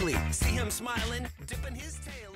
See him smiling, dipping his tail.